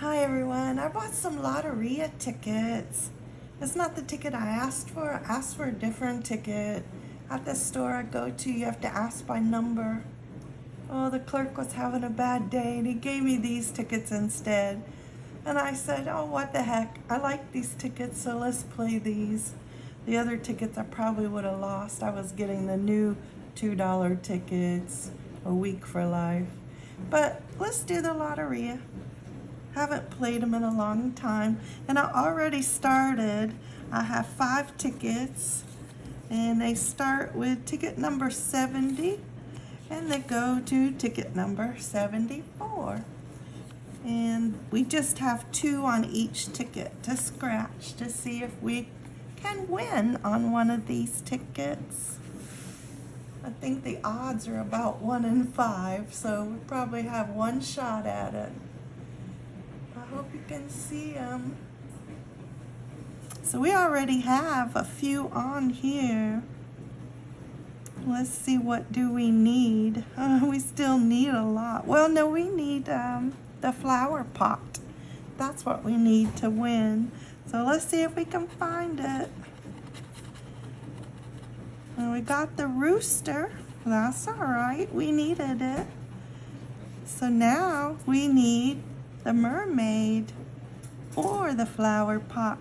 Hi everyone, I bought some Loteria tickets. It's not the ticket I asked for. I asked for a different ticket. At the store I go to, you have to ask by number. Oh, the clerk was having a bad day and he gave me these tickets instead. And I said, oh, what the heck. I like these tickets, so let's play these. The other tickets I probably would have lost. I was getting the new $2 tickets, a week for life. But let's do the Loteria. Haven't played them in a long time. And I already started. I have five tickets. And they start with ticket number 70. And they go to ticket number 74. And we just have two on each ticket to scratch to see if we can win on one of these tickets. I think the odds are about one in five, so we probably have one shot at it hope you can see them. So we already have a few on here. Let's see what do we need. Uh, we still need a lot. Well, no, we need um, the flower pot. That's what we need to win. So let's see if we can find it. And we got the rooster. That's all right. We needed it. So now we need the mermaid or the flower pot.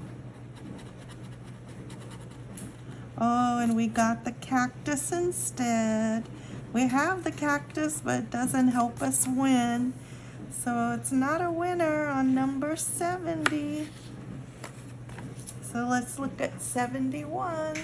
Oh, and we got the cactus instead. We have the cactus, but it doesn't help us win. So it's not a winner on number 70. So let's look at 71.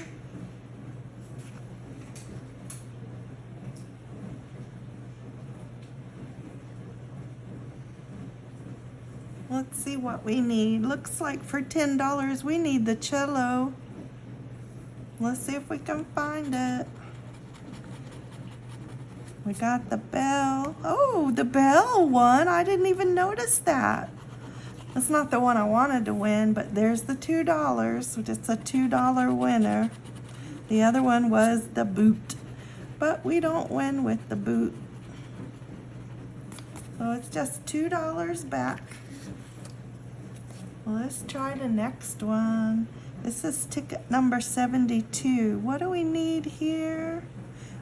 Let's see what we need. Looks like for $10 we need the cello. Let's see if we can find it. We got the bell. Oh, the bell one. I didn't even notice that. That's not the one I wanted to win, but there's the $2, which is a $2 winner. The other one was the boot, but we don't win with the boot. So it's just $2 back. Let's try the next one. This is ticket number 72. What do we need here?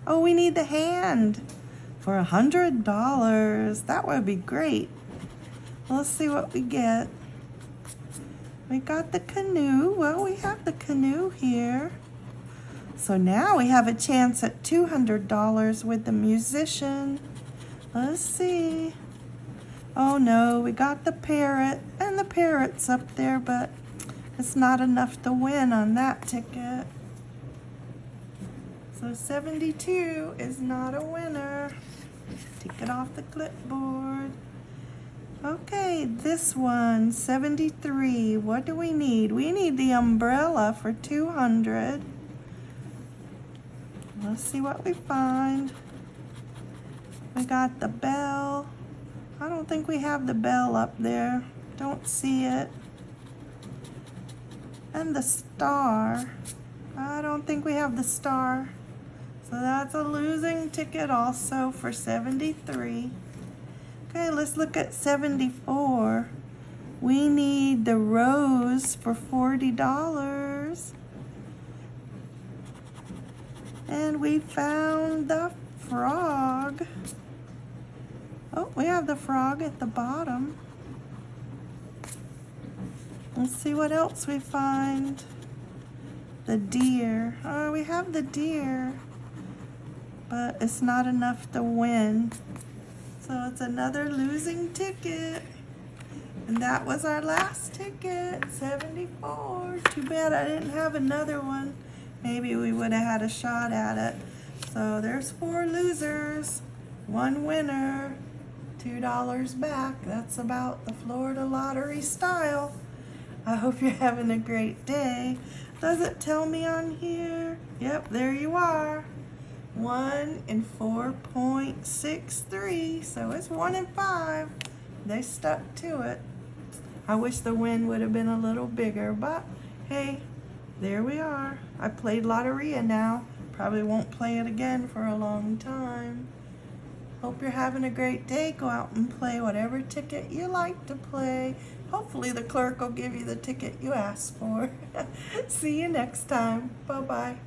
Oh, we need the hand for a $100. That would be great. Let's see what we get. We got the canoe. Well, we have the canoe here. So now we have a chance at $200 with the musician. Let's see. Oh no, we got the parrot, and the parrot's up there, but it's not enough to win on that ticket. So 72 is not a winner. Take it off the clipboard. Okay, this one, 73. What do we need? We need the umbrella for 200. Let's see what we find. We got the bell. I don't think we have the bell up there. Don't see it. And the star. I don't think we have the star. So that's a losing ticket also for 73. Okay, let's look at 74. We need the rose for $40. And we found the frog. Oh, we have the frog at the bottom. Let's see what else we find. The deer. Oh, we have the deer. But it's not enough to win. So it's another losing ticket. And that was our last ticket, 74. Too bad I didn't have another one. Maybe we would have had a shot at it. So there's four losers, one winner. $2 back. That's about the Florida lottery style. I hope you're having a great day. Does it tell me on here? Yep, there you are. 1 and 4.63. So it's 1 and 5. They stuck to it. I wish the win would have been a little bigger, but hey, there we are. I played Loteria now. Probably won't play it again for a long time. Hope you're having a great day. Go out and play whatever ticket you like to play. Hopefully, the clerk will give you the ticket you asked for. See you next time. Bye bye.